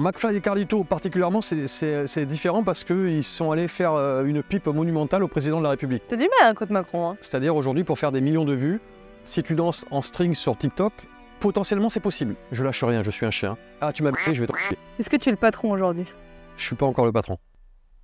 McFly et Carlito, particulièrement, c'est- différent parce qu'ils sont allés faire euh, une pipe monumentale au président de la République. T'as du mal, hein, contre Macron. Hein. C'est-à-dire aujourd'hui, pour faire des millions de vues, si tu danses en string sur TikTok, potentiellement c'est possible. Je lâche rien, je suis un chien. Ah, tu m'as bêté, je vais te. Est-ce que tu es le patron aujourd'hui? Je suis pas encore le patron.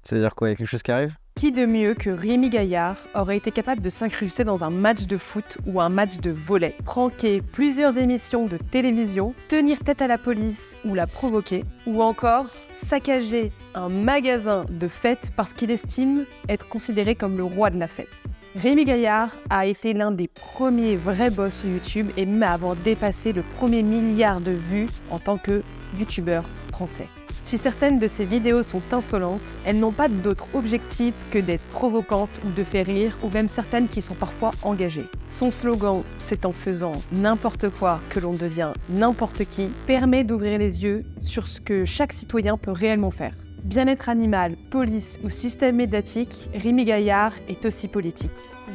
C'est-à-dire quoi Il y a quelque chose qui arrive? Qui de mieux que Rémi Gaillard aurait été capable de s'incruster dans un match de foot ou un match de volet, pranker plusieurs émissions de télévision, tenir tête à la police ou la provoquer, ou encore saccager un magasin de fête parce qu'il estime être considéré comme le roi de la fête? Rémi Gaillard a été l'un des premiers vrais boss sur YouTube et même avant dépassé le premier milliard de vues en tant que youtubeur français. Si certaines de ces vidéos sont insolentes, elles n'ont pas d'autre objectif que d'être provocantes ou de faire rire, ou même certaines qui sont parfois engagées. Son slogan « C'est en faisant n'importe quoi que l'on devient n'importe qui » permet d'ouvrir les yeux sur ce que chaque citoyen peut réellement faire. Bien-être animal, police ou système médiatique, Rémi Gaillard est aussi politique.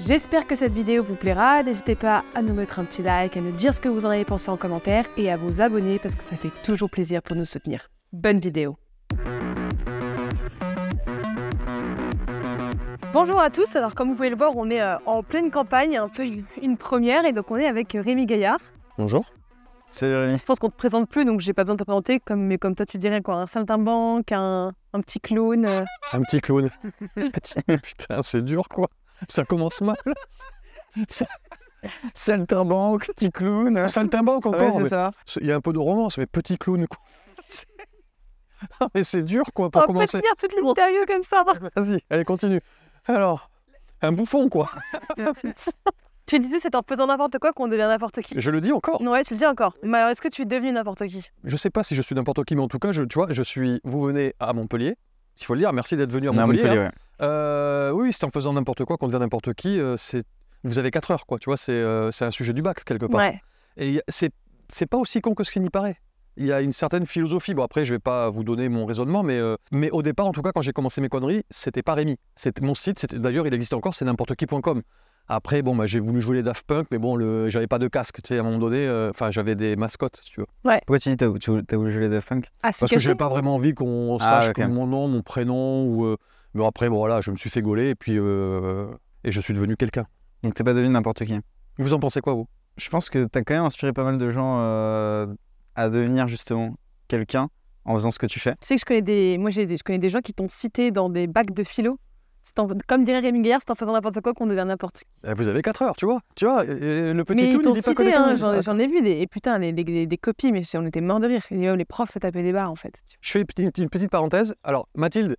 J'espère que cette vidéo vous plaira, n'hésitez pas à nous mettre un petit like, à nous dire ce que vous en avez pensé en commentaire et à vous abonner parce que ça fait toujours plaisir pour nous soutenir. Bonne vidéo. Bonjour à tous, alors comme vous pouvez le voir, on est euh, en pleine campagne, un peu une, première, et donc on est avec Rémi Gaillard. Bonjour. Salut Rémi. Je pense qu'on te présente plus, donc j'ai pas besoin de te présenter, comme, mais comme toi tu dirais quoi, un saltimbanque, un, un petit clown. euh. Un petit clown. Putain, c'est dur quoi. Ça commence mal. Saltimbanque, petit clown. Saltimbanque encore. Ouais, c'est mais- ça. Il y a un peu de romance, mais petit clown quoi. Ah, mais c'est dur quoi pour On va pas commencer. tenir toute l'interview comme ça. Vas-y, allez, continue. Alors, un bouffon quoi. Tu disais c'est en faisant n'importe quoi qu'on devient n'importe qui. Je le dis encore. Ouais, tu le dis encore. Mais alors est-ce que tu es devenu n'importe qui? Je sais pas si je suis n'importe qui, mais en tout cas, je, tu vois, je suis. Vous venez à Montpellier. Il faut le dire. Merci d'être venu à On Montpellier. Hein. ouais. Euh, oui, c'est en faisant n'importe quoi qu'on devient n'importe qui. euh, c'est vous avez 4 heures, quoi. Tu vois, c'est euh, c'est un sujet du bac quelque part. Ouais. Et c'est c'est pas aussi con que ce qu'il n'y paraît. Il y a une certaine philosophie. Bon, après, je vais pas vous donner mon raisonnement, mais, euh, mais au départ, en tout cas, quand j'ai commencé mes conneries, c'était pas Rémi. C'était mon site. c'était- D'ailleurs, il existe encore. C'est n'importe qui.com. Après, bon, bah, j'ai voulu jouer les Daft Punk, mais bon, le, j'avais pas de casque. Tu sais, à un moment donné, euh, enfin, j'avais des mascottes, si tu veux. Pourquoi tu dis t'as tu- t'as voulu jouer les Daft Punk? Ah, Parce que j'avais pas vraiment envie qu'on Ah, sache mon nom, mon prénom, ou. euh, Mais après, bon, voilà, je me suis fait gauler et puis. euh, Et je suis devenu quelqu'un. Donc t'es pas devenu n'importe qui. Vous en pensez quoi, vous? Je pense que t'as quand même inspiré pas mal de gens euh, à devenir justement quelqu'un en faisant ce que tu fais. Tu sais que je connais des, moi j'ai des, je connais des gens qui t'ont cité dans des bacs de philo. C'est en- comme dirait Rémi Gaillard, c'est en faisant n'importe quoi qu'on devient n'importe qui. Eh, Vous avez 4 heures, tu vois Tu vois, le petit mais clown, il pas cité, hein, conneries. j'en, j'en ai vu des, et putain, les, les- les- des copies, mais on était morts de rire. Oh, les profs se tapaient des barres en fait. Je fais une petite, une petite parenthèse. Alors, Mathilde,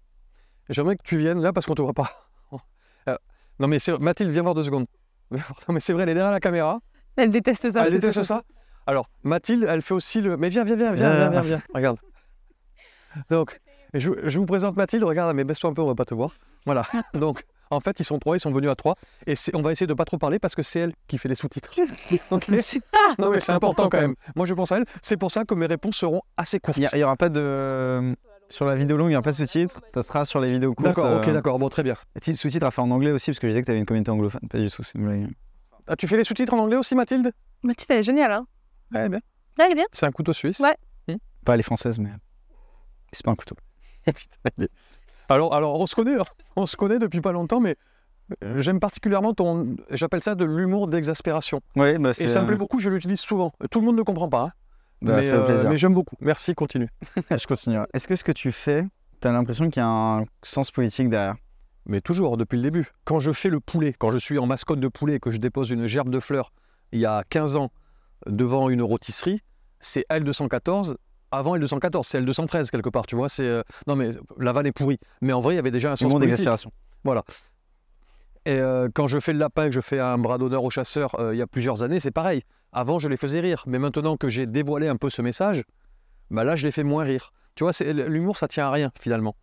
j'aimerais que tu viennes là parce qu'on te voit pas. Euh, non, mais c'est- Mathilde, viens voir deux secondes. Non, mais c'est vrai, elle est derrière la caméra. Elle déteste ça. elle de toute déteste ça. Alors, Mathilde, elle fait aussi le. Mais viens, viens, viens, viens, Viens, viens, viens. viens. Regarde. Donc, je, je vous présente Mathilde. Regarde, mais baisse-toi un peu, on va pas te voir. Voilà. Donc, en fait, ils sont trois, ils sont venus à trois. Et on va essayer de pas trop parler parce que c'est elle qui fait les sous-titres. Ok non, mais c'est important quand même. Moi, je pense à elle. C'est pour ça que mes réponses seront assez courtes. Il y, a- il y aura pas de. Sur la vidéo longue, il n'y aura pas de sous-titres. Ça sera sur les vidéos courtes. D'accord, ok, euh, d'accord, bon, très bien. et si le sous-titre à faire en anglais aussi, parce que je disais que tu avais une communauté anglophone. Pas du tout, c'est une blague. Ah, tu fais les sous-titres en anglais aussi, Mathilde? Mathilde, elle est géniale, hein. Ouais, bien. Ouais, elle est bien. C'est un couteau suisse. Ouais. Pas les françaises, mais. C'est pas un couteau. Alors, alors, on se connaît, hein. on se connaît depuis pas longtemps, mais euh, j'aime particulièrement ton. J'appelle ça de l'humour d'exaspération. Ouais, bah Et ça me plaît beaucoup, je l'utilise souvent. Tout le monde ne comprend pas, hein. Bah, mais, c'est un euh, plaisir. mais j'aime beaucoup. Merci, continue. je continue. Est-ce que ce que tu fais, tu as l'impression qu'il y a un sens politique derrière? Mais toujours, depuis le début. Quand je fais le poulet, quand je suis en mascotte de poulet, que je dépose une gerbe de fleurs il y a 15 ans devant une rôtisserie, c'est L214 avant L214, c'est L213 quelque part, tu vois. C'est euh, non mais la vanne est pourrie. Mais en vrai, il y avait déjà un sens Humour politique. d'exaspération. Et euh, quand je fais le lapin, que je fais un bras d'honneur aux chasseurs euh, il y a plusieurs années, c'est pareil. Avant, je les faisais rire, mais maintenant que j'ai dévoilé un peu ce message, bah là, je les fais moins rire. Tu vois, l'humour, ça tient à rien finalement.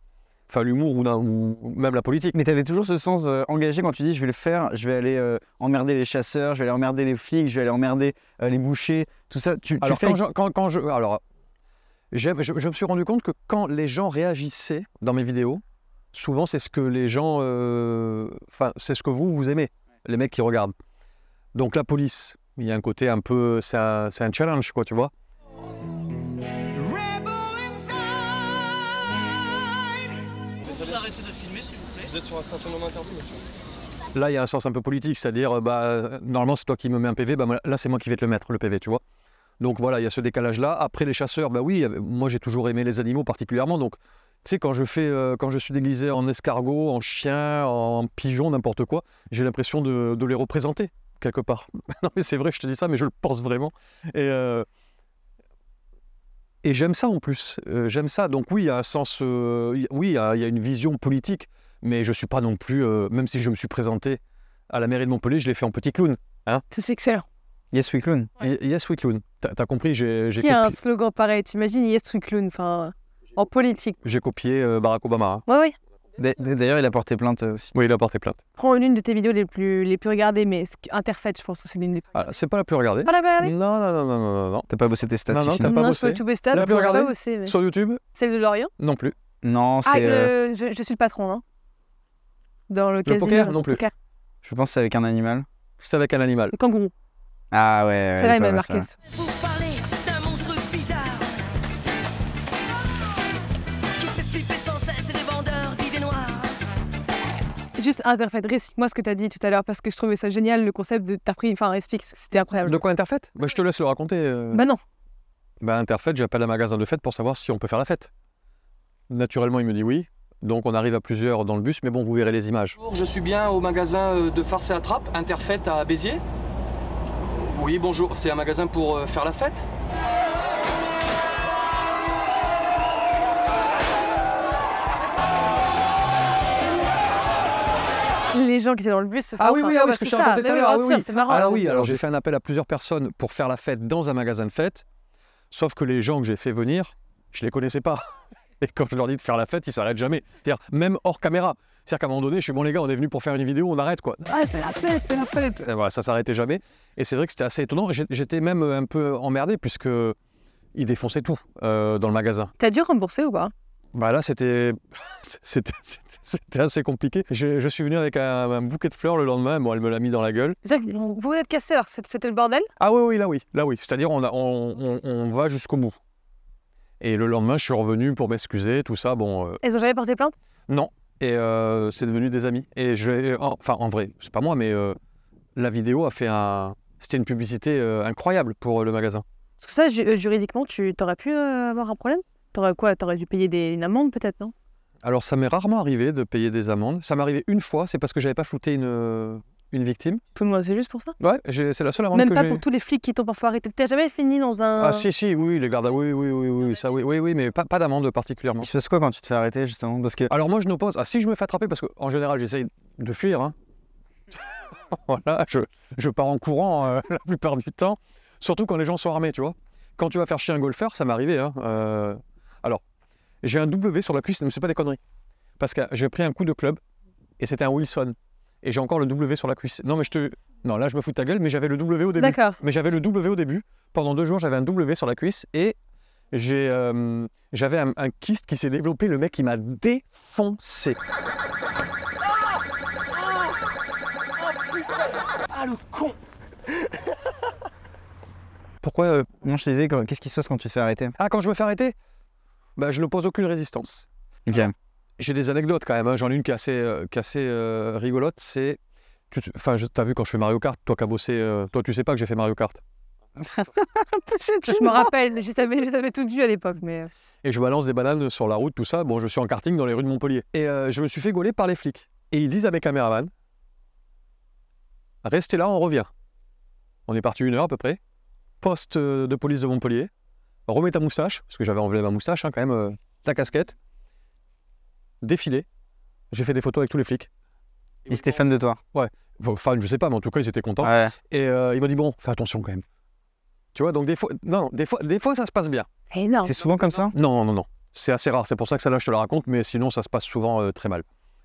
Enfin, l'humour ou, même la politique. Mais tu avais toujours ce sens euh, engagé quand tu dis je vais le faire, je vais aller euh, emmerder les chasseurs, je vais aller emmerder les flics, je vais aller emmerder euh, les bouchers, tout ça. Tu, fais quand je, quand, quand je- alors je, je me suis rendu compte que quand les gens réagissaient dans mes vidéos, souvent c'est ce que les gens, enfin c'est ce que vous vous aimez, les mecs qui regardent. Donc la police, il y a un côté un peu, c'est un, c'est un challenge quoi, tu vois. Vous êtes sur un stationnement interdit. Là, il y a un sens un peu politique, c'est-à-dire, euh, bah, normalement, c'est toi qui me mets un PV, bah, là, c'est moi qui vais te le mettre, le PV, tu vois. Donc voilà, il y a ce décalage-là. Après, les chasseurs, bah oui, euh, moi, j'ai toujours aimé les animaux particulièrement. Donc, tu sais, quand je euh, quand je suis déguisé en escargot, en chien, en pigeon, n'importe quoi, j'ai l'impression de, les représenter, quelque part. non, mais c'est vrai, je te dis ça, mais je le pense vraiment. Et, et j'aime ça en plus. J'aime ça. Donc oui, il y a un sens. oui, il y a une vision politique, mais je suis pas non plus. euh, même si je me suis présenté à la mairie de Montpellier, je l'ai fait en petit clown. Ça, C'est excellent. Yes, we clown. Yes, oui, clown. T'as compris, j'ai j'ai Qui a un copié, slogan pareil? T'imagines Yes to Clown, enfin, en politique. j'ai copié, euh, Barack Obama. hein. Ouais, ouais. D'a- D'ailleurs, il a porté plainte euh, aussi. Oui, il a porté plainte. Prends une de tes vidéos les plus, les plus regardées, mais Interfait, je pense que c'est l'une des plus Ah, c'est pas la plus regardée. Pas la plus Non, regardée? Non, non, non, non, non, non. T'as pas bossé tes stats, Non, non, t'as pas Non, bossé. sur YouTube et Stat, La plus j'ai pas regardée? bossé. mais- Sur YouTube? Celle de Lorient? Non plus. Non, Ah, c'est. euh, le- je, je suis le patron, hein. Dans le, Le casino. poker Non plus. poker. Je pense que c'est avec un animal. C'est avec un animal. Le kangourou. Ah ouais. ouais, Celle-là, il pas m'a marqué. ça. Vous parlez d'un monstre bizarre Qui fait flipper sans cesse les vendeurs d'idées noires Juste Interfait, récite-moi ce que t'as dit tout à l'heure, parce que je trouvais ça génial, le concept de. T'as pris. Enfin, explique, c'était incroyable. De quoi Interfait? Bah, Je te laisse le raconter. euh. Bah non. Bah, Interfait, j'appelle un magasin de fête pour savoir si on peut faire la fête. Naturellement, il me dit oui. Donc on arrive à plusieurs dans le bus, mais bon, vous verrez les images. Bonjour, je suis bien au magasin euh, de farce et attrape, Interfête à Béziers. Oui, bonjour, c'est un magasin pour euh, faire la fête Les gens qui étaient dans le bus se font. Ah oui, oui, ah oui, ouais, ce que je ça. tout à oui, l'heure. ah oui, sûr, oui. C'est marrant. Alors oui, alors j'ai fait un appel à plusieurs personnes pour faire la fête dans un magasin de fête. Sauf que les gens que j'ai fait venir, je les connaissais pas. Et quand je leur dis de faire la fête, ils s'arrêtent jamais. C'est-à-dire, même hors caméra. C'est-à-dire qu'à un moment donné, je suis bon les gars, on est venu pour faire une vidéo, on arrête quoi. Ah, c'est la fête, c'est la fête. Et voilà, ça s'arrêtait jamais. Et c'est vrai que c'était assez étonnant. J'étais même un peu emmerdé puisque ils défonçaient tout euh, dans le magasin. T'as dû rembourser ou pas? Bah là, c'était assez compliqué. Je, je suis venu avec un, un bouquet de fleurs le lendemain. Bon, elle me l'a mis dans la gueule. Vous vous êtes cassé alors, c'était le bordel? Ah oui, oui, là oui, là oui. C'est-à-dire on, on- on va jusqu'au bout. Et le lendemain, je suis revenu pour m'excuser, tout ça. Bon, euh, Ils ont jamais porté plainte? Non. Et euh, c'est devenu des amis. Et je, enfin, en vrai, c'est pas moi, mais euh, la vidéo a fait un. C'était une publicité euh, incroyable pour euh, le magasin. Parce que ça, ju- euh, juridiquement, tu t'aurais pu euh, avoir un problème? T'aurais quoi? T'aurais dû payer des, une amende peut-être, non? Alors, ça m'est rarement arrivé de payer des amendes. Ça m'est arrivé une fois, c'est parce que j'avais pas flouté une, euh, une victime. Tout le monde, c'est juste pour ça? Ouais, j'ai- c'est la seule amende Même que pas pour tous les flics qui t'ont parfois arrêté. T'as jamais fini dans un. Ah si, si, oui, les gardes, oui, oui, oui, oui, ça, oui, oui, oui, mais pas, pas d'amende particulièrement. Il se passe quoi quand tu te fais arrêter justement? Parce que Alors moi je n'oppose. Ah si je me fais attraper parce qu'en général j'essaye de fuir. hein. voilà, je, je pars en courant euh, la plupart du temps. Surtout quand les gens sont armés, tu vois. Quand tu vas faire chier un golfeur, ça m'est arrivé. hein, euh, Alors, j'ai un W sur la cuisse, mais c'est pas des conneries. Parce que j'ai pris un coup de club et c'était un Wilson. Et j'ai encore le W sur la cuisse. Non mais je te... Non là je me fous de ta gueule, mais j'avais le W au début. D'accord. Mais j'avais le W au début. Pendant deux jours, j'avais un W sur la cuisse et j'ai, euh, j'avais un, un kyste qui s'est développé. Le mec, il m'a défoncé. Ah le con Pourquoi euh, non, je te disais qu'est-ce qui se passe quand tu te fais arrêter? Ah, quand je me fais arrêter? Bah, Je n'oppose aucune résistance. Ok. J'ai des anecdotes quand même. hein. J'en ai une qui est assez, euh, qui est assez, euh, rigolote. C'est. tu Enfin, je- t'as vu quand je fais Mario Kart, toi qui as bossé. euh, toi, tu sais pas que j'ai fait Mario Kart. Je me rappelle, je t'avais je t'avais tout vu à l'époque, mais. Et je balance des bananes sur la route, tout ça. Bon, je suis en karting dans les rues de Montpellier. Et euh, je me suis fait gauler par les flics. Et ils disent à mes caméramans Restez là, on revient. On est parti une heure à peu près. Poste de police de Montpellier. Remets ta moustache, parce que j'avais enlevé ma moustache hein, quand même, euh, ta casquette. Défilé. J'ai fait des photos avec tous les flics. Ils étaient fans de toi. Enfin, je sais pas, mais en tout cas, ils étaient contents. Ouais. Et euh, il m'a dit Bon, fais attention quand même. Tu vois, donc des fois, non, non, des fois, des fois ça se passe bien. C'est énorme. C'est souvent comme ça? Non, non, non. C'est assez rare. C'est pour ça que celle-là, je te la raconte, mais sinon, ça se passe souvent euh, très mal.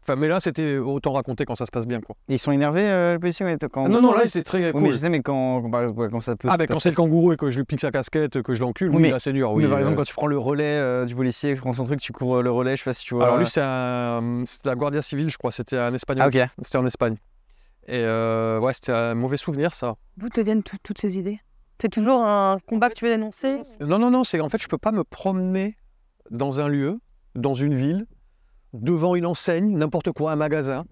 Enfin, mais là, c'était autant raconter quand ça se passe bien, quoi. Ils sont énervés, euh, les policiers ouais, quand... Ah non, non, là, c'était très Oui, mais je sais, mais quand, ouais, quand ça peut. Ah, ben quand c'est le kangourou et que je lui pique sa casquette, que je l'encule, Oui, oui, mais- là, c'est dur. Oui, mais par euh, exemple, quand tu prends le relais euh, du policier, je prends son truc, tu cours euh, le relais, je sais pas si tu vois. Alors, lui, c'est un... c'était la Guardia Civile, je crois. C'était un espagnol. Ah, ok. C'était en Espagne. Et euh, ouais, c'était un mauvais souvenir, ça. D'où te viennent tout- toutes ces idées? C'est toujours un combat que tu veux dénoncer? Non, non, non, c'est en fait, je peux pas me promener dans un lieu, dans une ville, devant une enseigne, n'importe quoi, un magasin,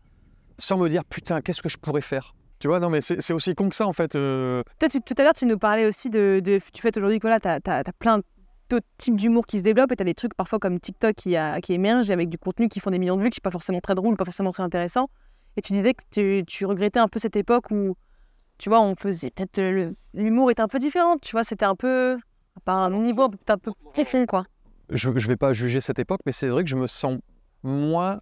sans me dire putain, qu'est-ce que je pourrais faire? Tu vois, non, mais c'est aussi con que ça en fait. euh. Toi, tu- tout à l'heure, tu nous parlais aussi de, de tu fais aujourd'hui que là, tu as, plein d'autres types d'humour qui se développent et tu as des trucs parfois comme TikTok qui, a, qui émergent avec du contenu qui font des millions de vues, qui n'est pas forcément très drôle, pas forcément très intéressant. Et tu disais que tu, tu regrettais un peu cette époque où, tu vois, on faisait peut-être l'humour était un peu différent, tu vois, c'était un peu, par un niveau peut-être un peu profond, quoi. je ne vais pas juger cette époque, mais c'est vrai que je me sens moins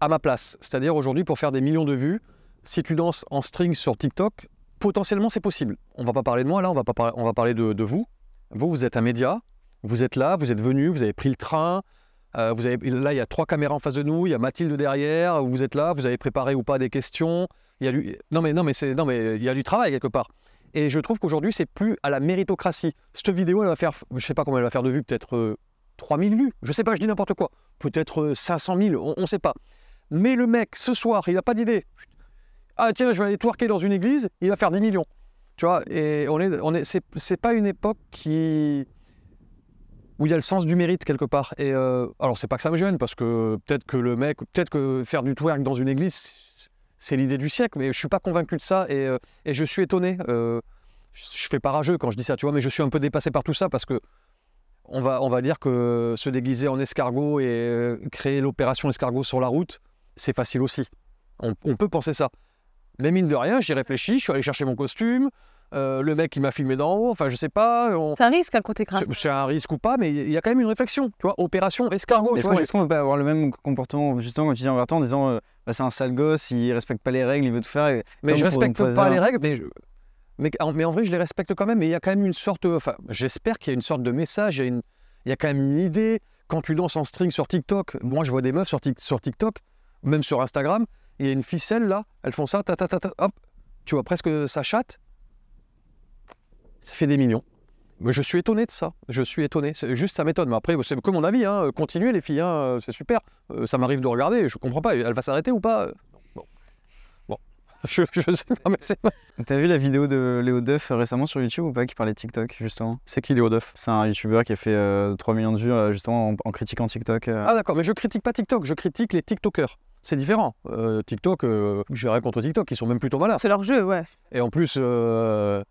à ma place. C'est-à-dire aujourd'hui, pour faire des millions de vues, si tu danses en string sur TikTok, potentiellement c'est possible. On va pas parler de moi là, on va, pas on va parler de, vous. Vous, vous êtes un média, vous êtes là, vous êtes venu, vous avez pris le train. euh, là, il y a trois caméras en face de nous, il y a Mathilde derrière, vous êtes là, vous avez préparé ou pas des questions. Non, mais, non, mais non, mais il y a du travail quelque part. Et je trouve qu'aujourd'hui, c'est plus à la méritocratie. Cette vidéo, elle va faire, je sais pas combien elle va faire de vues, peut-être euh, 3000 vues. Je sais pas, je dis n'importe quoi. Peut-être euh, 500 000, on ne sait pas. Mais le mec, ce soir, il n'a pas d'idée. Ah tiens, je vais aller twerker dans une église, il va faire 10 millions. Tu vois, et on est, on est, c'est, pas une époque qui où il y a le sens du mérite quelque part. Et euh, alors c'est pas que ça me gêne parce que peut-être que le mec, peut-être que faire du twerk dans une église, c'est l'idée du siècle, mais je suis pas convaincu de ça et, euh, je suis étonné. Euh, je fais pas rageux quand je dis ça, tu vois, mais je suis un peu dépassé par tout ça parce que on va, on va dire que se déguiser en escargot et euh, créer l'opération escargot sur la route, c'est facile aussi. On, on peut penser ça. Mais mine de rien, j'y réfléchis, je suis allé chercher mon costume, euh, le mec qui m'a filmé d'en haut, enfin je sais pas, on- C'est un risque, un côté crasse. c'est un risque ou pas, mais il y a quand même une réflexion, tu vois, opération escargot. tu Est-ce vois, qu'on est-ce qu'on peut pas avoir le même comportement justement quand tu dis envers toi en disant euh, bah, c'est un sale gosse, il respecte pas les règles, il veut tout faire et- Mais Comme je respecte pas les règles, mais, je- mais, en, vrai, je les respecte quand même. Mais il y a quand même une sorte. Enfin, j'espère qu'il y a une sorte de message, il y, a quand même une idée. Quand tu danses en string sur TikTok, moi je vois des meufs sur, sur TikTok, même sur Instagram, il y a une ficelle là, elles font ça, ta, ta, ta, ta, hop, tu vois presque ça chatte. Ça fait des millions. Mais je suis étonné de ça. Je suis étonné. Juste, ça m'étonne. Mais après, c'est que mon avis. Hein. Continuez, les filles. hein, C'est super. Euh, ça m'arrive de regarder. Je comprends pas. Elle va s'arrêter ou pas? Je, je sais pas, mais c'est T'as vu la vidéo de Léo Duff euh, récemment sur YouTube ou pas qui parlait de TikTok justement? C'est qui Léo Duff? C'est un YouTuber qui a fait euh, 3 millions de vues euh, justement en, en critiquant TikTok. euh. Ah d'accord, mais je critique pas TikTok, je critique les TikTokers. C'est différent. Euh, TikTok, euh, j'ai rien contre TikTok, ils sont même plutôt malins. C'est leur jeu, ouais. Et en plus, euh,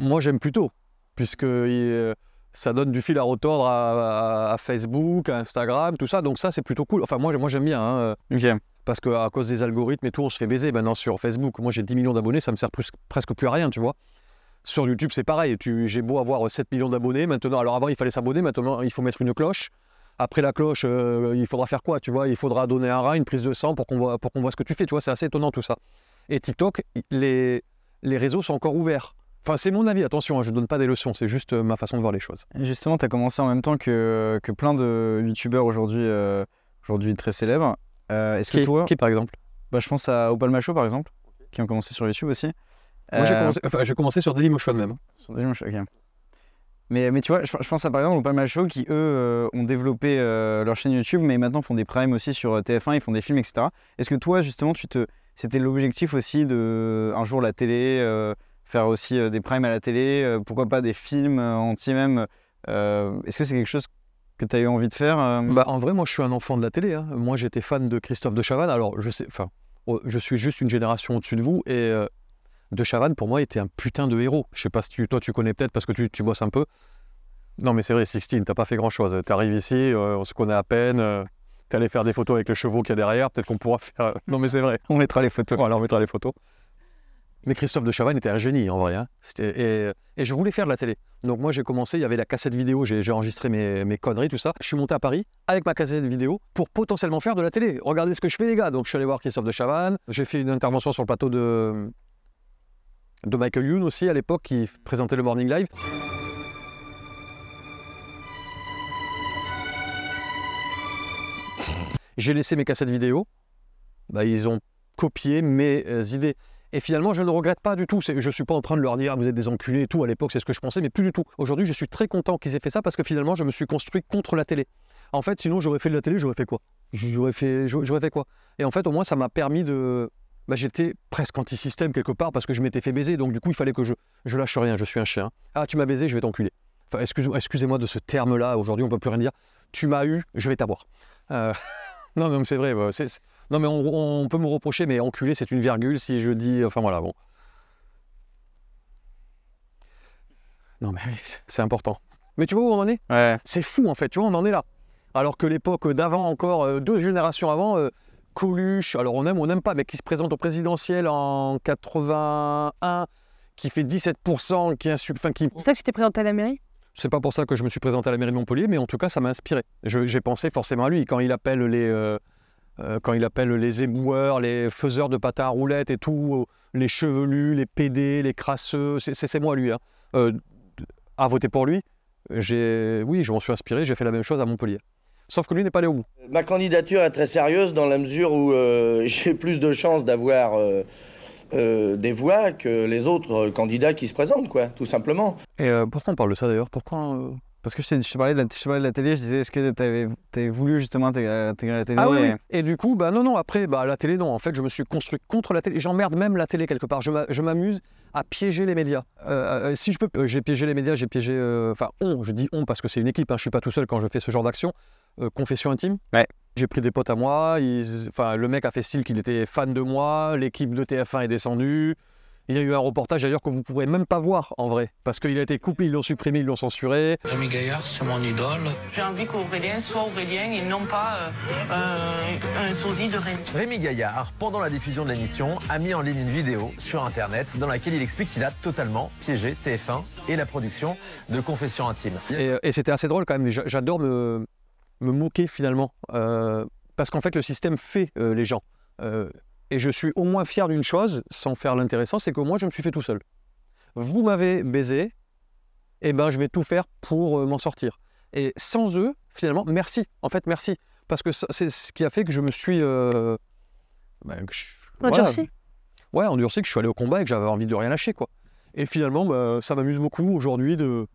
moi j'aime plutôt, puisque il- ça donne du fil à retordre à, à- à Facebook, à Instagram, tout ça. Donc ça, c'est plutôt cool. Enfin, moi, moi j'aime bien, hein, Ok. Parce qu'à cause des algorithmes et tout, on se fait baiser maintenant sur Facebook. Moi, j'ai 10 millions d'abonnés, ça me sert presque plus à rien, tu vois. Sur YouTube, c'est pareil. J'ai beau avoir 7 millions d'abonnés maintenant. Alors avant, il fallait s'abonner. Maintenant, il faut mettre une cloche. Après la cloche, euh, il faudra faire quoi Tu vois, il faudra donner un rein, une prise de sang pour qu'on voit, ce que tu fais. Tu vois, c'est assez étonnant tout ça. Et TikTok, les, réseaux sont encore ouverts. Enfin, c'est mon avis. Attention, hein, je ne donne pas des leçons. C'est juste euh, ma façon de voir les choses. Justement, tu as commencé en même temps que, plein de youtubeurs euh, aujourd'hui très célèbres. Euh, Est-ce que Qui, toi, qui, par exemple bah, je pense à Opal Macho par exemple, qui ont commencé sur YouTube aussi. Moi, j'ai Euh, commencé, enfin, commencé sur Dailymotion même. Sur Dailymotion, ok. Mais, mais tu vois, je, je pense à par exemple au Palma Show qui eux euh, ont développé leur chaîne YouTube, mais maintenant font des primes aussi sur euh, TF1, ils font des films, etc. Est-ce que toi justement, tu te, c'était l'objectif aussi de un jour la télé, faire aussi des primes à la télé, pourquoi pas des films entiers même. euh, Est-ce que c'est quelque chose que tu as eu envie de faire euh Bah, en vrai, moi, je suis un enfant de la télé. hein. Moi, j'étais fan de Christophe de Chavannes. Alors, je sais, enfin, oh, je suis juste une génération au-dessus de vous. Et euh, de Chavannes, pour moi, était un putain de héros. Je sais pas si tu, toi, tu connais peut-être parce que tu, tu bosses un peu. Non, mais c'est vrai, Sixtine, t'as pas fait grand-chose. Tu arrives ici, euh, on se connaît à peine. euh, T'es allé faire des photos avec les chevaux qu'il y a derrière. Peut-être qu'on pourra faire. Non, mais c'est vrai. On mettra les photos. Voilà, on mettra les photos. Mais Christophe de Chavannes était un génie en vrai. hein. Et, et je voulais faire de la télé. Donc moi j'ai commencé, il y avait la cassette vidéo, j'ai enregistré mes, conneries, tout ça. Je suis monté à Paris avec ma cassette vidéo pour potentiellement faire de la télé. Regardez ce que je fais les gars. Donc je suis allé voir Christophe de Chavannes. J'ai fait une intervention sur le plateau de, de Michael Youn aussi à l'époque qui présentait le Morning Live. J'ai laissé mes cassettes vidéo. Bah, ils ont copié mes euh, idées. Et finalement, je ne regrette pas du tout. Je ne suis pas en train de leur dire Ah, vous êtes des enculés et tout. À l'époque, c'est ce que je pensais, mais plus du tout. Aujourd'hui, je suis très content qu'ils aient fait ça parce que finalement, je me suis construit contre la télé. En fait, sinon, j'aurais fait de la télé, j'aurais fait quoi? J'aurais fait, fait quoi? Et en fait, au moins, ça m'a permis de. Bah, J'étais presque anti-système quelque part parce que je m'étais fait baiser. Donc, du coup, il fallait que je, je lâche rien. Je suis un chien. Ah, tu m'as baisé, je vais t'enculer. Enfin, excuse- excusez-moi de ce terme-là. Aujourd'hui, on peut plus rien dire. Tu m'as eu, je vais t'avoir. Euh, Non, mais c'est vrai. Non, mais on, on peut me reprocher, mais enculé, c'est une virgule si je dis. Enfin voilà, bon. Non, mais c'est- c'est important. Mais tu vois où on en est? Ouais. C'est fou en fait, tu vois, on en est là. Alors que l'époque d'avant, encore euh, deux générations avant, euh, Coluche, alors on aime ou on n'aime pas, mais qui se présente au présidentiel en 81, qui fait 17%, qui insulte. Enfin, qui... C'est pour ça que tu t'es présenté à la mairie? C'est pas pour ça que je me suis présenté à la mairie de Montpellier, mais en tout cas, ça m'a inspiré. J'ai pensé forcément à lui quand il appelle les. euh, euh, quand il appelle les éboueurs, les faiseurs de patins à roulettes et tout, euh, les chevelus, les PD, les crasseux, c'est- moi lui. Hein. Euh, à voter pour lui, oui, je m'en suis inspiré, j'ai fait la même chose à Montpellier. Sauf que lui n'est pas allé au bout. Ma candidature est très sérieuse dans la mesure où euh, j'ai plus de chances d'avoir des voix que les autres candidats qui se présentent, quoi, tout simplement. Et pourquoi on parle de ça d'ailleurs? Pourquoi Parce que je, je te parlais de la, je te parlais de la télé, je disais, est-ce que tu avais, voulu justement intégrer, intégrer la télé? Ah oui, et- oui. Et du coup, bah non, non, après, bah, la télé, non. En fait, je me suis construit contre la télé. J'emmerde même la télé quelque part. Je m'a- je m'amuse à piéger les médias. Euh, euh, si je peux, euh, j'ai piégé les médias, j'ai piégé. euh, Enfin, on, je dis on parce que c'est une équipe. Hein, je suis pas tout seul quand je fais ce genre d'action. Confession intime. Ouais. J'ai pris des potes à moi. ils- le mec a fait style qu'il était fan de moi. L'équipe de TF1 est descendue. Il y a eu un reportage d'ailleurs que vous ne pourrez même pas voir en vrai. Parce qu'il a été coupé, ils l'ont supprimé, ils l'ont censuré. Rémi Gaillard, c'est mon idole. J'ai envie qu'Aurélien soit Aurélien et non pas euh, un, un sosie de Rémi. Rémi Gaillard, pendant la diffusion de l'émission, a mis en ligne une vidéo sur Internet dans laquelle il explique qu'il a totalement piégé TF1 et la production de Confessions Intimes. Et, et c'était assez drôle quand même. J'a- J'adore me, me moquer finalement. euh, parce qu'en fait, le système fait euh, les gens. Euh, et je suis au moins fier d'une chose, sans faire l'intéressant, c'est que moi, je me suis fait tout seul. Vous m'avez baisé, et ben je vais tout faire pour euh, m'en sortir. Et sans eux, finalement, merci. En fait, merci. Parce que c'est ce qui a fait que je me suis. euh, ben, je- voilà. Endurci Ouais, endurci, que je suis allé au combat et que j'avais envie de rien lâcher, quoi. Et finalement, bah, ça m'amuse beaucoup aujourd'hui. De...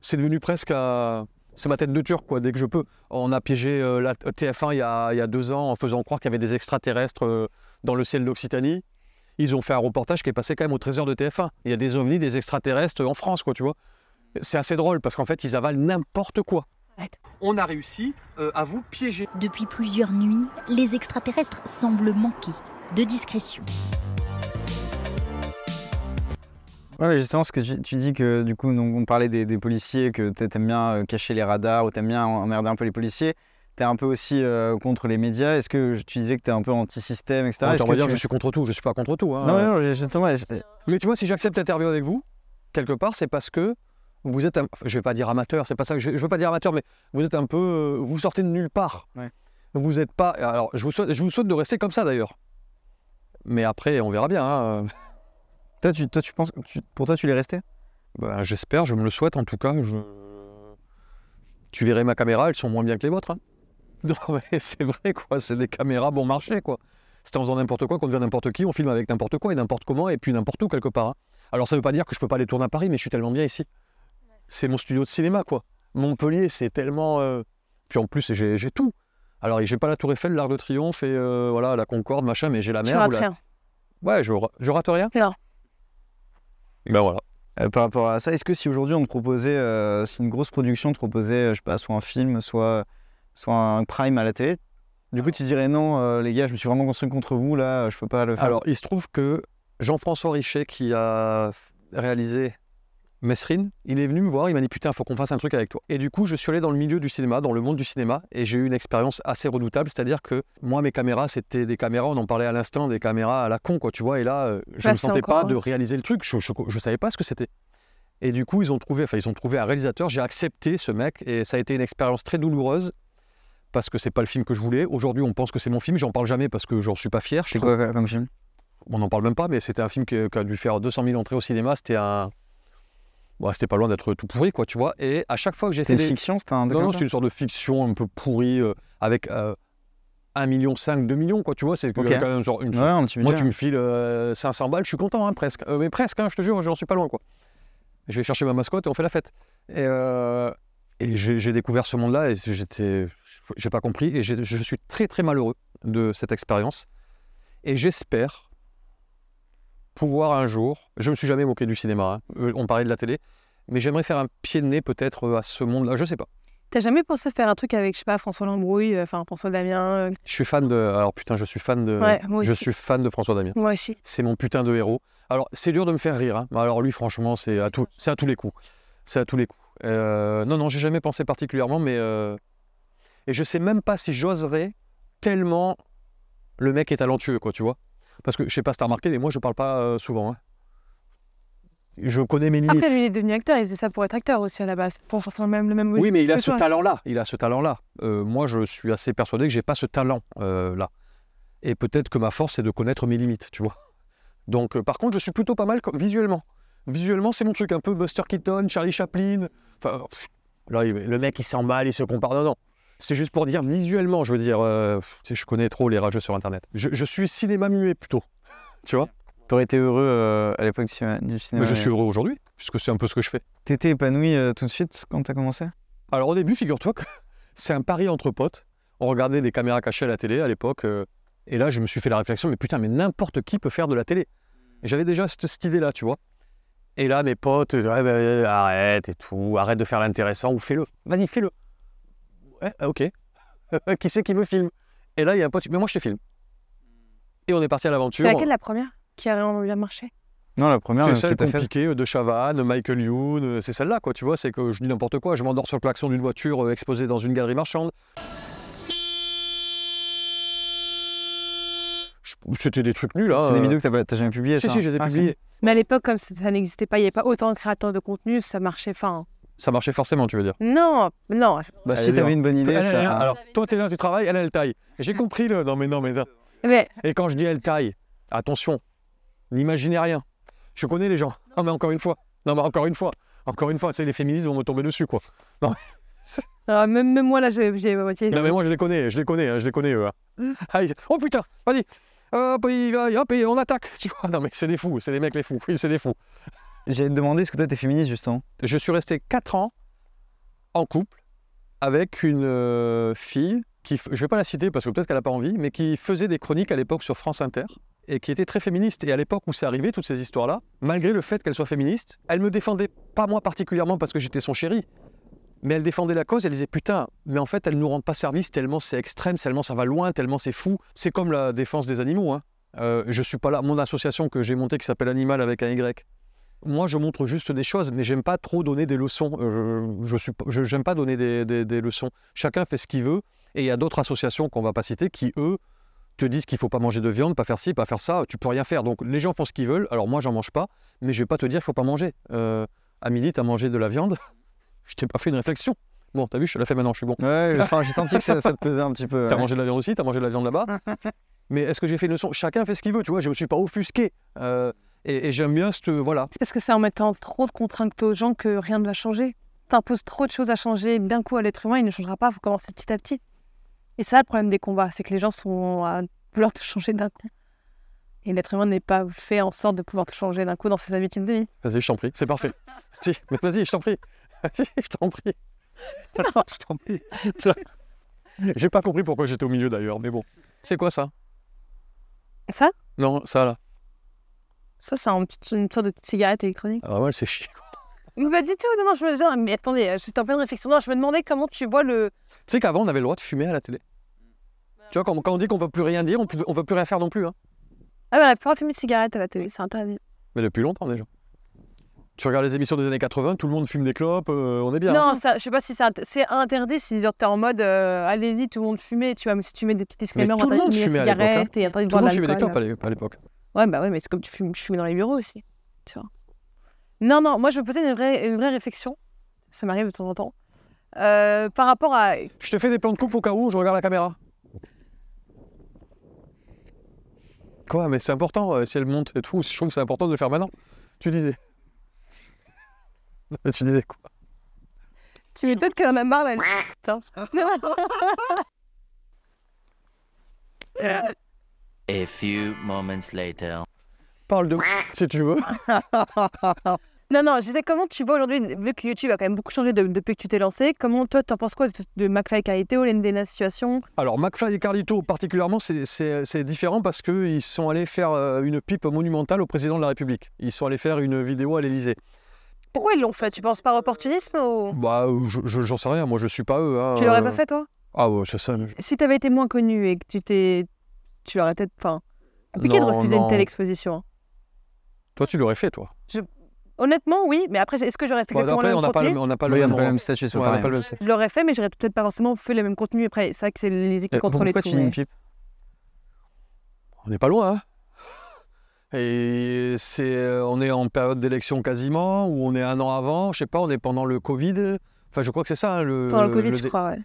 C'est devenu presque à... C'est ma tête de turc, quoi, dès que je peux. On a piégé euh, la TF1 il y, a, il y a deux ans en faisant croire qu'il y avait des extraterrestres euh, dans le ciel d'Occitanie. Ils ont fait un reportage qui est passé quand même au trésor de TF1. Il y a des ovnis, des extraterrestres en France, quoi, tu vois. C'est assez drôle parce qu'en fait, ils avalent n'importe quoi. On a réussi euh, à vous piéger. Depuis plusieurs nuits, les extraterrestres semblent manquer de discrétion. Ouais, justement, ce que tu, tu dis que du coup, on parlait des, des policiers, que t'a- t'aimes bien euh, cacher les radars ou t'aimes bien emmerder un peu les policiers. T'es un peu aussi euh, contre les médias. Est-ce que tu disais que t'es un peu anti-système, etc. Donc, Est-ce on va que dire tu- que je suis contre tout. Je suis pas contre tout. hein. Non, non, non, justement, Mais tu vois, si j'accepte l'interview avec vous, quelque part, c'est parce que vous êtes, un... je vais pas dire amateur, c'est pas ça que je, je veux pas dire amateur, mais vous êtes un peu, euh, vous sortez de nulle part. Ouais. Vous êtes pas. Alors, je vous souhaite, je vous souhaite de rester comme ça d'ailleurs. Mais après, on verra bien. hein. Toi, tu, toi, tu penses, tu- pour toi, tu l'es resté? Ben, J'espère, je me le souhaite en tout cas. Je... Tu verrais ma caméra, elles sont moins bien que les vôtres. hein. Non, mais c'est vrai, quoi. C'est des caméras bon marché, quoi. C'est en faisant n'importe quoi qu'on devient n'importe qui, on filme avec n'importe quoi et n'importe comment et puis n'importe où quelque part. hein. Alors ça veut pas dire que je peux pas aller tourner à Paris, mais je suis tellement bien ici. C'est mon studio de cinéma, quoi. Montpellier, c'est tellement. euh, Puis en plus, j'ai tout. Alors, j'ai pas la Tour Eiffel, l'Arc de Triomphe et euh, voilà la Concorde, machin, mais j'ai la Tu mer. ou rates la- rien. Ouais, je, je rate rien. Non. Ben voilà. Euh, par rapport à ça, est-ce que si aujourd'hui on te proposait, euh, si une grosse production te proposait, euh, je sais pas, soit un film, soit, soit un prime à la télé, du coup tu dirais non, euh, les gars, je me suis vraiment construit contre vous, là, je peux pas le faire. Alors, il se trouve que Jean-François Richet, qui a réalisé Mesrine, il est venu me voir, il m'a dit Putain, faut qu'on fasse un truc avec toi. Et du coup, je suis allé dans le milieu du cinéma, dans le monde du cinéma, et j'ai eu une expérience assez redoutable. C'est-à-dire que moi, mes caméras, c'était des caméras, on en parlait à l'instant, des caméras à la con, quoi, tu vois. Et là, euh, je Bah, ne c'est sentais encore, pas de hein. réaliser le truc, je ne savais pas ce que c'était. Et du coup, ils ont trouvé, enfin, ils ont trouvé un réalisateur, j'ai accepté ce mec, et ça a été une expérience très douloureuse. Parce que c'est pas le film que je voulais. Aujourd'hui, on pense que c'est mon film. J'en parle jamais parce que j'en suis pas fier. Je quoi comme film? On n'en parle même pas, mais c'était un film qui, qui a dû faire 200 000 entrées au cinéma. C'était un. Bon, c'était pas loin d'être tout pourri, quoi, tu vois. Et à chaque fois que j'ai C'était fait une des. fiction, c'était un Non, non, c'est une sorte de fiction un peu pourrie, euh, avec euh, 1,5 million, 2 millions, quoi, tu vois. C'est Ok. quand même genre une. Ouais, un petit Moi, tu me files euh, 500 balles, je suis content, hein, presque. Euh, mais presque, hein, je te jure, j'en suis pas loin, quoi. Je vais chercher ma mascotte et on fait la fête. Et, euh, et j'ai découvert ce monde-là et j'étais. J'ai pas compris et je suis très, très malheureux de cette expérience. Et j'espère pouvoir un jour. Je me suis jamais moqué du cinéma, hein. Euh, on parlait de la télé. Mais j'aimerais faire un pied de nez peut-être euh, à ce monde-là, je sais pas. T'as jamais pensé faire un truc avec, je sais pas, François Lambrouille, euh, enfin François Damien euh, Je suis fan de. Alors putain, je suis fan de. Ouais, moi je aussi. suis fan de François Damien. Moi aussi. C'est mon putain de héros. Alors, c'est dur de me faire rire. hein. Alors, lui, franchement, c'est à, tout, c'est à tous les coups. C'est à tous les coups. Euh, non, non, j'ai jamais pensé particulièrement, mais. Et je sais même pas si j'oserais tellement le mec est talentueux, quoi, tu vois. Parce que je sais pas si t'as remarqué, mais moi, je parle pas euh, souvent. hein. Je connais mes limites. Après, lui, il est devenu acteur, il faisait ça pour être acteur aussi à la base, pour faire le même, le même Oui, mais il a ce toi. talent-là. Il a ce talent-là. Euh, moi, je suis assez persuadé que j'ai pas ce talent-là. Et peut-être que ma force, c'est de connaître mes limites, tu vois. Donc, euh, par contre, je suis plutôt pas mal visuellement. Visuellement, c'est mon truc, un peu Buster Keaton, Charlie Chaplin. Enfin, là, il- le mec, il s'emballe, il se compare. Non, non. C'est juste pour dire visuellement, je veux dire. euh, je connais trop les rageux sur Internet. Je, je suis cinéma muet plutôt. tu vois T'aurais été heureux euh, à l'époque du cinéma. du cinéma, Mais je suis heureux aujourd'hui, puisque c'est un peu ce que je fais. T'étais épanoui euh, tout de suite quand t'as commencé? Alors au début, figure-toi que c'est un pari entre potes. On regardait des caméras cachées à la télé à l'époque. et là, je me suis fait la réflexion, mais putain, mais n'importe qui peut faire de la télé. J'avais déjà cette, cette idée-là, tu vois. Et là, mes potes, bah, arrête et tout, arrête de faire l'intéressant ou fais-le. Vas-y, fais-le. Ah, ok. qui c'est qui me filme? Et là, il y a un pote, mais moi, je te filme. Et on est parti à l'aventure. C'est laquelle la première? Qui a vraiment bien marché? Non, la première C'est celle que t'as faite. compliquée euh, de Chavannes, Michael Youn, euh, c'est celle-là, quoi, tu vois, c'est que je dis n'importe quoi, je m'endors sur le klaxon d'une voiture euh, exposée dans une galerie marchande. C'était des trucs nuls, hein. C'est des vidéos que t'as jamais publiées Si, ça si, je les ai Ah, publiées. Mais à l'époque, comme ça ça n'existait pas, il n'y avait pas autant de créateurs de contenu, ça marchait. Enfin, Ça marchait forcément, tu veux dire. non, non. Bah, Si t'avais une bonne idée, Elle, elle, elle, ça. alors, toi, t'es là, tu travailles, elle, elle taille. J'ai compris le. Non, mais non, mais non. Mais Et quand je dis elle taille, attention, n'imaginez rien. Je connais les gens. Non, mais encore une fois. Non, mais encore une fois. Encore une fois, tu sais, les féministes vont me tomber dessus, quoi. euh, même, même moi, là, j'ai j'ai la moitié. Non mais moi je les connais, je les connais, hein, je les connais eux. hein. Aïe. Oh putain, vas-y. Hop, il va- hop, et on attaque. Tu vois, non mais c'est des fous, c'est des mecs les fous. Oui, c'est des fous. J'allais te demander, est-ce que toi t'es féministe justement? Je suis resté 4 ans en couple avec une euh, fille qui, je vais pas la citer parce que peut-être qu'elle n'a pas envie, mais qui faisait des chroniques à l'époque sur France Inter et qui était très féministe. Et à l'époque où c'est arrivé, toutes ces histoires-là, malgré le fait qu'elle soit féministe, elle me défendait pas moi particulièrement parce que j'étais son chéri, mais elle défendait la cause. Elle disait putain, mais en fait, elle nous rend pas service tellement c'est extrême, tellement ça va loin, tellement c'est fou. C'est comme la défense des animaux. Hein. Euh, je suis pas là. Mon association que j'ai montée qui s'appelle Animal avec un Y. Moi, je montre juste des choses, mais j'aime pas trop donner des leçons. Euh, je, suis, pas- je j'aime pas donner des, des- des leçons. Chacun fait ce qu'il veut, et il y a d'autres associations qu'on va pas citer qui eux te disent qu'il faut pas manger de viande, pas faire ci, pas faire ça. Tu peux rien faire. Donc les gens font ce qu'ils veulent. Alors moi, j'en mange pas, mais je vais pas te dire qu'il faut pas manger. Euh, à midi, tu as mangé de la viande. je t'ai pas fait une réflexion. Bon, t'as vu, je te l'ai fait maintenant. Je suis bon. Ouais, j'ai senti que ça, ça te pesait un petit peu. T'as ouais. mangé de la viande aussi, t'as mangé de la viande là-bas. Mais est-ce que j'ai fait une leçon? Chacun fait ce qu'il veut, tu vois. Je me suis pas offusqué. Euh, et et j'aime bien cette voilà. C'est parce que c'est en mettant trop de contraintes aux gens que rien ne va changer. T'imposes trop de choses à changer d'un coup à l'être humain, il ne changera pas, il faut commencer petit à petit. Et c'est ça le problème des combats, c'est que les gens sont à vouloir te changer d'un coup. Et l'être humain n'est pas fait en sorte de pouvoir te changer d'un coup dans ses habitudes de vie. Vas-y, je t'en prie, c'est parfait. Si, mais vas-y, je t'en prie. Vas-y, je t'en prie. Non, je t'en prie. J'ai pas compris pourquoi j'étais au milieu d'ailleurs, mais bon. C'est quoi ça? Ça? Non, ça là. Ça, c'est un petit- une sorte de petite cigarette électronique. Ah ouais, c'est quoi. Mais pas du tout, non, non, je me disais, mais attendez, euh, j'étais en pleine réflexion. Non, je me demandais comment tu vois le. Tu sais qu'avant, on avait le droit de fumer à la télé. Tu vois, quand, quand on dit qu'on peut plus rien dire, on peut, on peut plus rien faire non plus. Hein. Ah, voilà, plus fumer de cigarette à la télé, c'est interdit. Mais depuis longtemps déjà. Tu regardes les émissions des années 80, tout le monde fume des clopes, euh, on est bien. Non, ça, je sais pas si c'est int- c'est interdit si genre t'es en mode euh, allez-y, tout le monde fumait, tu vois, mais si tu mets des petits disclaimers, tout le interdit monde de fumer à l'époque, hein. et interdit de Tout le boire de monde fumait des l'alcool. clopes à l'époque. Ouais, bah ouais, mais c'est comme tu fumes, je fume dans les bureaux aussi, tu vois. Non, non, moi je me posais une vraie, une vraie réflexion, ça m'arrive de temps en temps, euh, par rapport à... Je te fais des plans de coupe au cas où je regarde la caméra. Quoi Mais c'est important, euh, si elle monte et tout, je trouve que c'est important de le faire maintenant. Tu disais. tu disais quoi? Tu m'étonnes qu'elle en a marre, là. Putain. A few moments later. Parle de si tu veux. Non, non, je disais comment tu vois aujourd'hui, vu que YouTube a quand même beaucoup changé de- depuis que tu t'es lancé, comment toi t'en penses quoi de, de McFly et Carlito, l'NDNA situation Alors, McFly et Carlito, particulièrement, c'est- c'est c'est différent parce qu'ils sont allés faire euh, une pipe monumentale au président de la République. Ils sont allés faire une vidéo à l'Élysée. Pourquoi ils l'ont fait? Tu penses par opportunisme ou? Bah, je- je- j'en sais rien, moi je suis pas eux. hein, tu l'aurais euh. pas fait toi? Ah ouais, c'est ça. je- Si t'avais été moins connu et que tu t'es, tu l'aurais peut-être, enfin, compliqué de Non, refuser une telle exposition. hein. Toi, tu l'aurais fait, toi. Honnêtement, oui, mais après, est-ce que j'aurais fait Bon, exactement après, le on même n'a pas, contenu? le- on n'a pas Oui, le même n'a pas le rang. même statut, c'est Ouais, pas on n'a pareil. pas le même statut. Je l'aurais fait, mais j'aurais peut-être pas forcément fait le même contenu. Après, c'est vrai que c'est les équipes qui contrôlent les Pourquoi tout. tu dis une mais- pipe On n'est pas loin, hein Et c'est, euh, on est en période d'élection quasiment, ou on est un an avant, je sais pas, on est pendant le Covid. Enfin, je crois que c'est ça. hein, le, Pendant le Covid, le je dé- crois, ouais.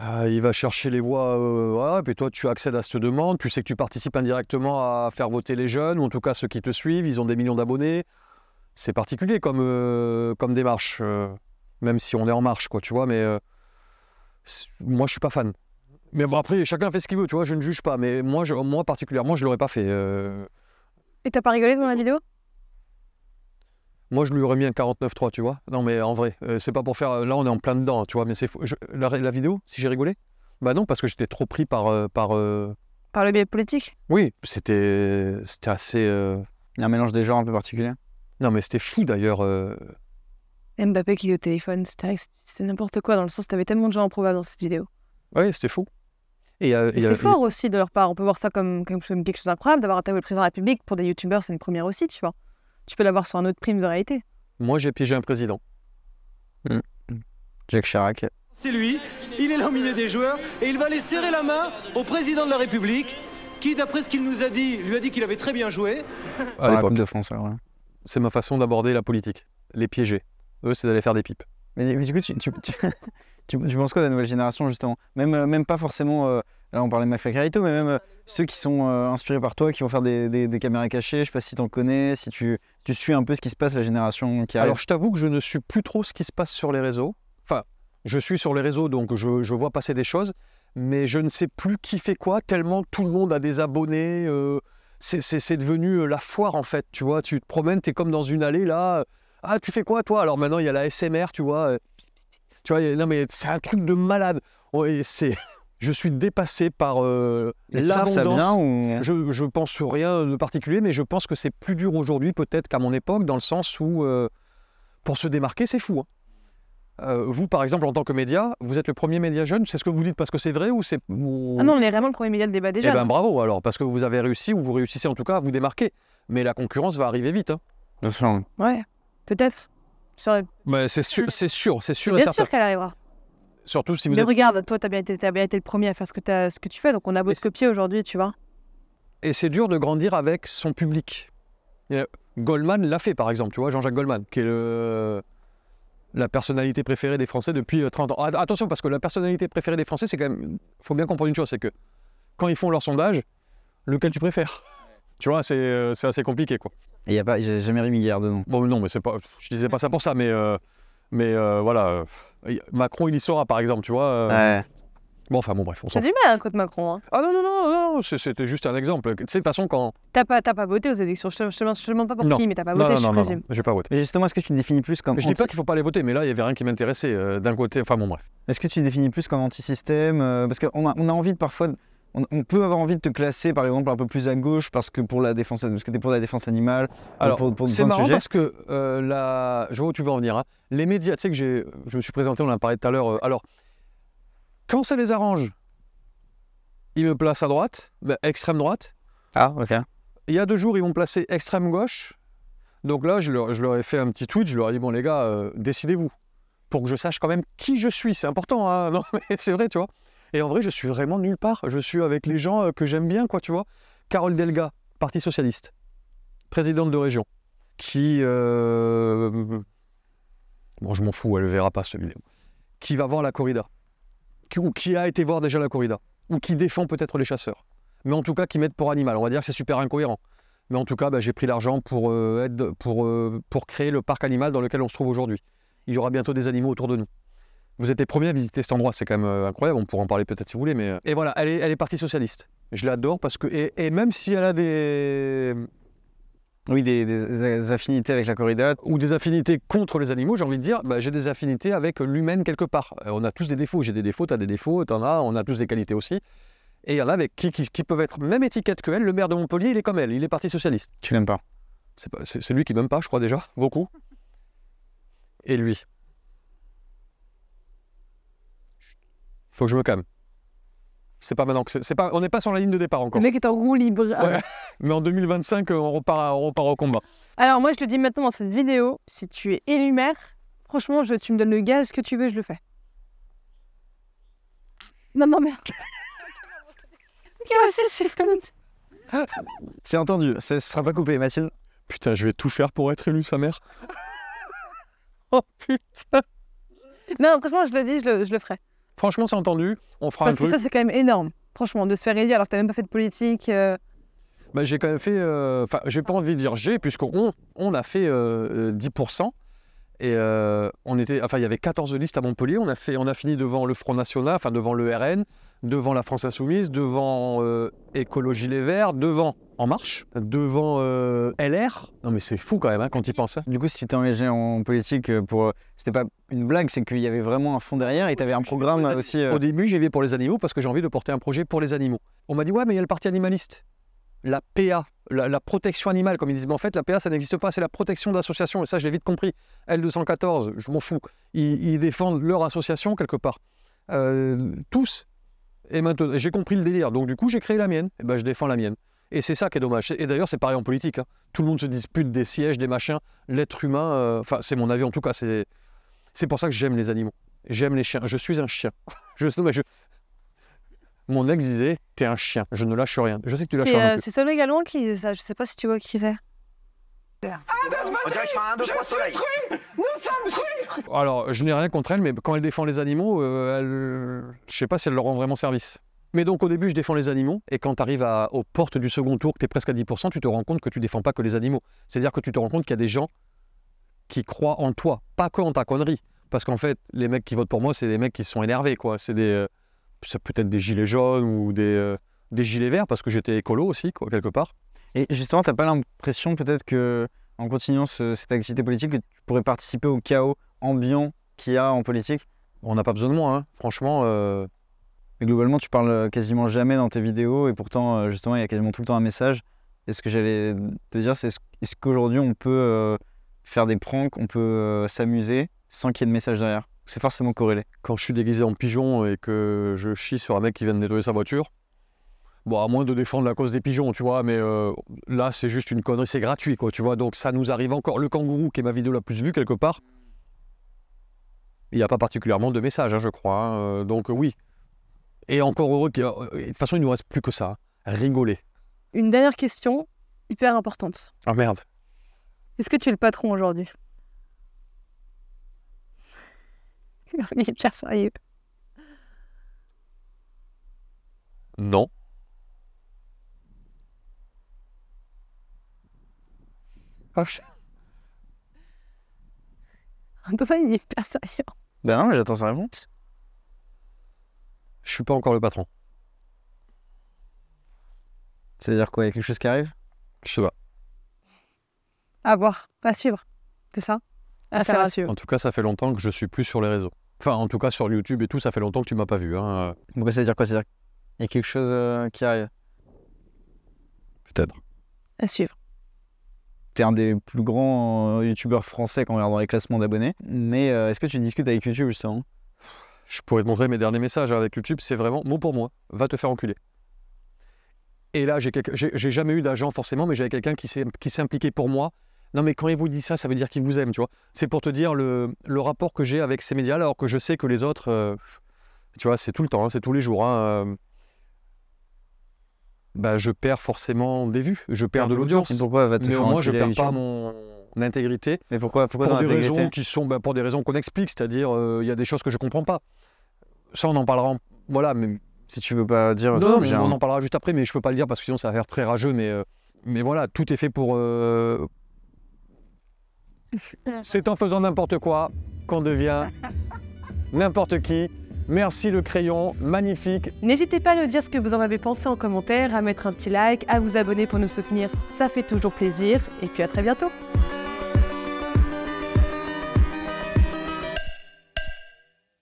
Ah, il va chercher les voix, euh, voilà, puis toi tu accèdes à cette demande, tu sais que tu participes indirectement à faire voter les jeunes, ou en tout cas ceux qui te suivent, ils ont des millions d'abonnés. C'est particulier comme, euh, démarche, euh, même si on est en marche, quoi, tu vois, mais moi je suis pas fan. Mais bon, après, chacun fait ce qu'il veut, tu vois, je ne juge pas, mais moi, particulièrement, je l'aurais pas fait. Et t'as pas rigolé dans la vidéo? Moi, je lui aurais mis un 49.3, tu vois. Non, mais en vrai, euh, c'est pas pour faire. Là, on est en plein dedans, tu vois, mais c'est. Je- La, la vidéo, si j'ai rigolé? Bah non, parce que j'étais trop pris par. euh, par euh, Par le biais politique? Oui, c'était c'était assez. euh, Il y a un mélange des genres un peu particulier? Non, mais c'était fou d'ailleurs. euh, Mbappé qui est au téléphone, c'était c'est n'importe quoi, dans le sens t'avais tellement de gens improbables dans cette vidéo. Ouais, c'était fou. Et, euh, euh, fort aussi de leur part. On peut voir ça comme, comme comme quelque chose d'incroyable, d'avoir attaqué le président de la République. Pour des youtubeurs, c'est une première aussi, tu vois. Tu peux l'avoir sur un autre prime de réalité. moi, j'ai piégé un président. Jacques Chirac. C'est lui, il est là au milieu des joueurs et il va aller serrer la main au président de la République qui, d'après ce qu'il nous a dit, lui a dit qu'il avait très bien joué. À l'époque. De France, ouais. C'est ma façon d'aborder la politique. Les piéger. Eux, c'est d'aller faire des pipes. Mais, mais du coup, tu, tu, tu, tu- penses quoi de la nouvelle génération, justement? Même, euh, même pas forcément, euh, là on parlait de McFly Carito, mais même euh, ceux qui sont inspirés par toi, qui vont faire des, caméras cachées, je sais pas si t'en connais, si tu, suis un peu ce qui se passe, la génération qui arrive. Alors, je t'avoue que je ne suis plus trop ce qui se passe sur les réseaux. Enfin, je suis sur les réseaux, donc je, je vois passer des choses, mais je ne sais plus qui fait quoi, tellement tout le monde a des abonnés. c'est- devenu la foire, en fait, tu vois. Tu te promènes, tu es comme dans une allée, là. Ah, tu fais quoi, toi? Alors maintenant, il y a la SMR, tu vois. Tu vois, non, mais c'est un truc de malade. Ouais, c'est... Je suis dépassé par euh, l'abondance. ou... Je, je pense rien de particulier, mais je pense que c'est plus dur aujourd'hui peut-être qu'à mon époque, dans le sens où euh, pour se démarquer, c'est fou. hein. Euh, vous, par exemple, en tant que média, vous êtes le premier média jeune. C'est ce que vous dites parce que c'est vrai ou c'est ou- Ah non, on est vraiment le premier média de débat Eh déjà. ben bravo alors, parce que vous avez réussi ou vous réussissez en tout cas à vous démarquer. Mais la concurrence va arriver vite. hein. Sûr. Ouais, peut-être. Mais c'est sûr, c'est sûr, c'est sûr Bien sûr qu'elle arrivera. Surtout si vous Mais êtes regarde, toi, t'as bien, été- t'as bien été le premier à faire ce que, t'as- ce que tu fais, donc on a beau te copier aujourd'hui, tu vois. Et c'est dur de grandir avec son public. Et, euh, Goldman l'a fait, par exemple, tu vois, Jean-Jacques Goldman, qui est le- la personnalité préférée des Français depuis euh, 30 ans. Ah, Attention, parce que la personnalité préférée des Français, c'est quand même. Il faut bien comprendre une chose, c'est que quand ils font leur sondage, lequel tu préfères? Tu vois, euh, c'est assez compliqué, quoi. Et il y a pas, j'ai jamais Rémi Guerre dedans. Bon, non, mais c'est pas. Je disais pas ça pour ça, mais. euh, mais euh, voilà. euh, Macron, il y sera, par exemple, tu vois. euh, Ouais. Bon, enfin, bon, bref, on s'en T'as du mal contre Macron. Hein. Ah non, non, non, non, c'est- c'était juste un exemple. Tu sais, de toute façon, quand. T'as pas, t'as pas voté aux élections. Je te, je te demande- je te demande pas pour Non. qui, mais t'as pas Non, voté, non, je non, non, présume. non, j'ai pas voté. Mais justement, est-ce que tu te définis plus comme. Je dis pas anti- qu'il faut pas les voter, mais là, il y avait rien qui m'intéressait euh, d'un côté. Enfin, bon, bref. Est-ce que tu te définis plus comme anti-système euh, Parce qu'on a, on a envie de parfois. On, on peut avoir envie de te classer, par exemple, un peu plus à gauche parce que pour la défense, parce que t'es pour la défense animale. Alors, pour, pour c'est marrant sujets. parce que euh, la... je vois où tu veux en venir. hein. Les médias, tu sais que j'ai, je me suis présenté, on en a parlé tout à l'heure. euh, alors, quand ça les arrange, ils me placent à droite, ben, extrême droite. Ah, ok. Il y a deux jours, ils m'ont placé extrême gauche. Donc là, je leur, je leur ai fait un petit tweet. Je leur ai dit bon les gars, euh, décidez-vous pour que je sache quand même qui je suis. C'est important, hein non mais c'est vrai, tu vois. Et en vrai, je suis vraiment nulle part. Je suis avec les gens euh, que j'aime bien, quoi, tu vois. Carole Delga, Parti socialiste, présidente de région, qui euh, bon, je m'en fous, elle verra pas cette vidéo. Qui va voir la corrida, qui, ou qui a été voir déjà la corrida, ou qui défend peut-être les chasseurs, mais en tout cas qui m'aide pour animal. On va dire que c'est super incohérent. Mais en tout cas, bah, j'ai pris l'argent pour, euh, pour créer le parc animal dans lequel on se trouve aujourd'hui. Il y aura bientôt des animaux autour de nous. Vous êtes les premiers à visiter cet endroit, c'est quand même euh, incroyable, on pourra en parler peut-être si vous voulez. Mais... euh, Et voilà, elle est, elle est partie socialiste. Je l'adore parce que, et, et même si elle a des, Oui, des, des affinités avec la corrida. ou des affinités contre les animaux, j'ai envie de dire, bah, j'ai des affinités avec l'humaine quelque part. Euh, on a tous des défauts, j'ai des défauts, tu as des défauts, tu en as, on a tous des qualités aussi. Et il y en a avec qui, qui, qui peuvent être même étiquette que elle. Le maire de Montpellier, il est comme elle, il est parti socialiste. Tu l'aimes pas? C'est lui qui m'aime pas, je crois déjà, beaucoup. Et lui? Faut que je me calme. C'est pas maintenant que c'est pas, on n'est pas sur la ligne de départ encore. Le mec est en roue libre. Ouais. Mais en 2025, euh, on repart, on repart au combat. Alors moi, je te dis maintenant dans cette vidéo, si tu es élu maire, franchement, je, tu me donnes le gaz que tu veux, je le fais. Non, non, merde. Qu'est-ce que c'est C'est entendu, ça ne sera pas coupé, Mathilde. Putain, je vais tout faire pour être élu, sa mère. oh putain. Non, franchement, je le dis, je le, je le ferai. Franchement, c'est entendu. On fera Parce un que truc. ça, c'est quand même énorme. Franchement, de se faire élire alors que t'as même pas fait de politique. euh, Bah, j'ai quand même fait. euh, Enfin, j'ai pas envie de dire j'ai, puisqu'on on a fait euh, euh, 10%. Et euh, on était, enfin, il y avait 14 listes à Montpellier. On a, fait, on a fini devant le Front National, enfin, devant le RN, devant la France Insoumise, devant euh, Écologie Les Verts, devant En Marche, devant euh, LR. Non, mais c'est fou quand même hein, quand il pense. Du coup, si tu t'es engagé en politique euh, pour. C'était pas une blague, c'est qu'il y avait vraiment un fond derrière et tu avais un programme euh, aussi. euh, Au début, j'y vais pour les animaux parce que j'ai envie de porter un projet pour les animaux. On m'a dit, ouais, mais il y a le parti animaliste. La PA, la, la protection animale, comme ils disent. Mais en fait, la PA, ça n'existe pas, c'est la protection d'associations. Et ça, je l'ai vite compris. L214, je m'en fous. Ils, ils défendent leur association quelque part. Euh, tous. Et maintenant, j'ai compris le délire. Donc, du coup, j'ai créé la mienne. Et ben, je défends la mienne. Et c'est ça qui est dommage. Et d'ailleurs, c'est pareil en politique. hein. Tout le monde se dispute des sièges, des machins. L'être humain, euh, enfin, c'est mon avis en tout cas. C'est c'est pour ça que j'aime les animaux. J'aime les chiens. Je suis un chien. Je, non, mais je- Mon ex disait T'es un chien. Je ne lâche rien. Je sais que tu lâches rien. euh, c'est Solveig Gallon qui disait ça. Je sais pas si tu vois qui c'est. On dirait que je fais un 2, 3 soleil. Nous sommes truites Alors, je n'ai rien contre elle, mais quand elle défend les animaux, euh, elle... je sais pas si elle leur rend vraiment service. Mais donc, au début, je défends les animaux, et quand tu arrives aux portes du second tour, que tu es presque à 10%, tu te rends compte que tu défends pas que les animaux. C'est-à-dire que tu te rends compte qu'il y a des gens qui croient en toi, pas que en ta connerie. Parce qu'en fait, les mecs qui votent pour moi, c'est des mecs qui sont énervés, quoi. C'est des. euh, c'est peut-être des gilets jaunes ou des, euh, des gilets verts, parce que j'étais écolo aussi, quoi, quelque part. Et justement, t'as pas l'impression peut-être que en continuant ce- cette activité politique, que tu pourrais participer au chaos ambiant qu'il y a en politique? On n'a pas besoin de moi, hein. franchement. euh, Mais globalement, tu parles quasiment jamais dans tes vidéos et pourtant, euh, justement, il y a quasiment tout le temps un message. Et ce que j'allais te dire, c'est est-ce qu'aujourd'hui, on peut euh, faire des pranks, on peut euh, s'amuser sans qu'il y ait de message derrière? C'est forcément corrélé. quand je suis déguisé en pigeon et que je chie sur un mec qui vient de nettoyer sa voiture, bon, à moins de défendre la cause des pigeons, tu vois, mais euh, là, c'est juste une connerie, c'est gratuit, quoi, tu vois, donc ça nous arrive encore. Le kangourou, qui est ma vidéo la plus vue quelque part, il n'y a pas particulièrement de message, hein, je crois, hein, euh, donc euh, oui. Et encore heureux, euh, de toute façon, il nous reste plus que ça, rigoler. Une dernière question, hyper importante. Ah merde. Est-ce que tu es le patron aujourd'hui? Il est hyper sérieux. Non. Ah, je- Antoine, il est hyper sérieux. Ben non, mais j'attends sa réponse. Je suis pas encore le patron. C'est-à-dire quoi Il y a quelque chose qui arrive? Je sais pas. À voir, à suivre. C'est ça? Affaire à suivre. En tout cas, ça fait longtemps que je suis plus sur les réseaux. Enfin, en tout cas, sur YouTube et tout, ça fait longtemps que tu m'as pas vu. Hein. Donc ça veut dire quoi? C'est-à-dire qu'il y a quelque chose euh, qui arrive? Peut-être. À suivre. T'es un des plus grands euh, youtubeurs français quand on regarde dans les classements d'abonnés. Mais euh, est-ce que tu discutes avec YouTube justement? Je pourrais te montrer mes derniers messages avec YouTube. C'est vraiment mot pour mot. Va te faire enculer. Et là, j'ai jamais eu d'agent forcément, mais j'avais quelqu'un qui s'est qui s'est impliqué pour moi. Non, mais quand il vous dit ça, ça veut dire qu'il vous aime, tu vois. C'est pour te dire le, le rapport que j'ai avec ces médias, alors que je sais que les autres, euh, tu vois, c'est tout le temps, hein, c'est tous les jours. hein, euh, bah, je perds forcément des vues, je perds de l'audience. Et pourquoi va te Mais faire moins, je perds pas mon intégrité. Mais pourquoi, pourquoi pour des raisons qui sont bah, pour des raisons qu'on explique, c'est-à-dire euh, il y a des choses que je comprends pas. Ça, on en parlera. en- Voilà, mais Si tu veux pas dire... non, mais on en parlera juste après, mais je peux pas le dire parce que sinon ça va faire très rageux. Mais, euh, mais voilà, tout est fait pour. euh, C'est en faisant n'importe quoi qu'on devient n'importe qui. Merci le crayon, magnifique. N'hésitez pas à nous dire ce que vous en avez pensé en commentaire, à mettre un petit like, à vous abonner pour nous soutenir, ça fait toujours plaisir. Et puis à très bientôt